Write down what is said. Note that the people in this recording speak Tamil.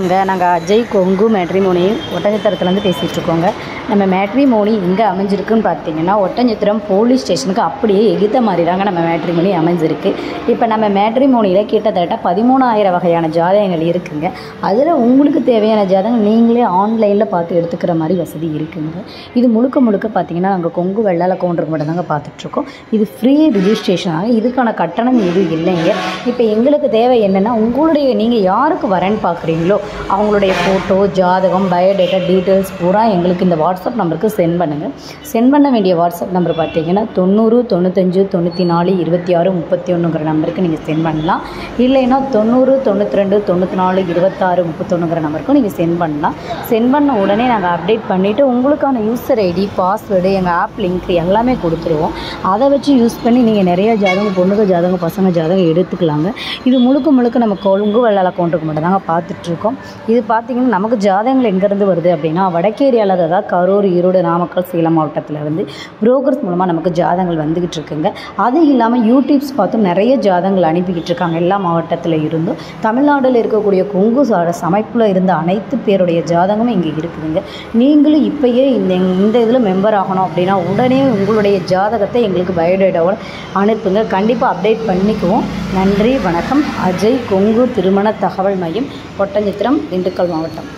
இங்கே நாங்கள் அஜய் கொங்கு மேட்ரிமோனி ஒட்டஞ்சத்திரத்துலேருந்து பேசிகிட்டு இருக்கோங்க. நம்ம மேட்ரிமோனி எங்கே அமைஞ்சிருக்குன்னு பார்த்தீங்கன்னா ஒட்டஞ்சத்திரம் போலீஸ் ஸ்டேஷனுக்கு அப்படியே எகித்த மாதிரி தாங்க நம்ம மேட்ரிமோனி அமைஞ்சிருக்கு. இப்போ நம்ம மேட்ரிமோனியில் கிட்டத்தட்ட பதிமூணாயிரம் வகையான ஜாதகங்கள் இருக்குங்க. அதில் உங்களுக்கு தேவையான ஜாதகம் நீங்களே ஆன்லைனில் பார்த்து எடுத்துக்கிற மாதிரி வசதி இருக்குங்க. இது முழுக்க முழுக்க பார்த்தீங்கன்னா நாங்கள் கொங்கு வெள்ளால கவுண்டருக்கு மட்டும் தாங்க பார்த்துட்ருக்கோம். இது ஃப்ரீ ரிஜிஸ்ட்ரேஷன் இதுக்கான கட்டணம் எதுவும் இல்லைங்க. இப்போ எங்களுக்கு தேவை என்னென்னா உங்களுடைய நீங்கள் யாருக்கு வரேன்னு பார்க்குறீங்களோ அவங்களுடைய ஃபோட்டோ ஜாதகம் பயோடேட்டா டீட்டெயில்ஸ் பூரா எங்களுக்கு இந்த வாட்ஸ்அப் நம்பருக்கு சென்ட் பண்ணுங்கள் சென்ட் பண்ண வேண்டிய வாட்ஸ்அப் நம்பர் பார்த்தீங்கன்னா தொண்ணூறு தொண்ணூத்தஞ்சு தொண்ணூற்றி நாலு இருபத்தி ஆறு முப்பத்தி ஒன்றுங்கிற நம்பருக்கு நீங்கள் சென்ட் பண்ணலாம். இல்லைன்னா தொண்ணூறு தொண்ணூற்றி ரெண்டு தொண்ணூற்றி நாலு இருபத்தாறு முப்பத்தொன்றுங்கிற நம்பருக்கும் நீங்கள் சென்ட் பண்ணலாம். சென்ட் பண்ண உடனே நாங்கள் அப்டேட் பண்ணிவிட்டு உங்களுக்கான யூசர் ஐடி பாஸ்வேர்டு எங்கள் ஆப் லிங்க் எல்லாமே கொடுத்துருவோம். அதை வச்சு யூஸ் பண்ணி நீங்கள் நிறைய ஜாதகம் பொண்ணுங்க ஜாதகம் பசங்க ஜாதகம் எடுத்துக்கலாங்க. இது முழுக்க முழுக்க நம்ம கொழுங்கு வெள்ளாள அக்கௌண்ட்டுக்கு மட்டும் தாங்க பார்த்துட்ருக்கோம் இது பார்த்திங்கன்னா நமக்கு ஜாதகங்கள் எங்கேருந்து வருது அப்படின்னா வடக்கேரியாவில் தான் கரு கரூர் ஈரோடு நாமக்கல் சேலம் மாவட்டத்தில் வந்து புரோக்கர்ஸ் மூலமாக நமக்கு ஜாதகங்கள் வந்துக்கிட்டு இருக்குங்க. அது இல்லாமல் யூடியூப்ஸ் பார்த்தும் நிறைய ஜாதகங்கள் அனுப்பிக்கிட்டு இருக்காங்க. எல்லா மாவட்டத்தில் இருந்தும் தமிழ்நாட்டில் இருக்கக்கூடிய கொங்கு சாட சமைப்பில் இருந்த அனைத்து பேருடைய ஜாதகமும் இங்கே இருக்குதுங்க. நீங்களும் இப்போயே இந்த இந்த இதில் மெம்பர் ஆகணும் அப்படின்னா உடனே உங்களுடைய ஜாதகத்தை எங்களுக்கு பயோடேட்டாவோட அனுப்புங்க. கண்டிப்பாக அப்டேட் பண்ணிக்குவோம். நன்றி வணக்கம். அஜய் கொங்கு திருமண தகவல் மையம் கொட்டஞ்சித்திரம் திண்டுக்கல் மாவட்டம்.